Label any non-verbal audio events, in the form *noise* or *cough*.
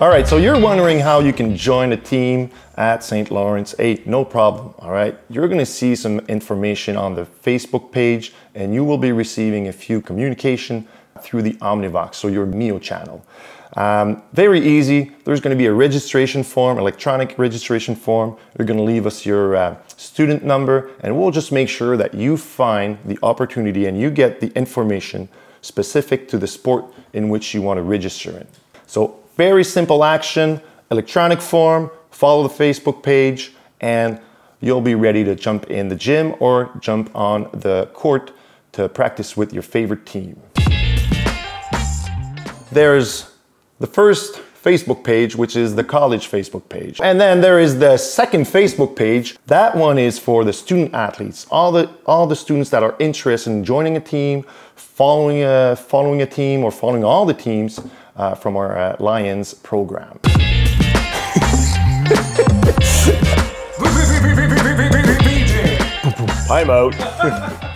All right, so you're wondering how you can join a team at St. Lawrence. 8. no problem, all right? You're gonna see some information on the Facebook page and you will be receiving a few communication through the Omnivox, so your Mio channel. Um, very easy. There's going to be a registration form, electronic registration form. You're going to leave us your uh, student number, and we'll just make sure that you find the opportunity and you get the information specific to the sport in which you want to register in. So, very simple action, electronic form, follow the Facebook page, and you'll be ready to jump in the gym or jump on the court to practice with your favorite team. There's the first Facebook page, which is the college Facebook page. And then there is the second Facebook page. That one is for the student athletes, all the all the students that are interested in joining a team, following a following a team, or following all the teams uh, from our uh, Lions program. *laughs* I'm out. *laughs*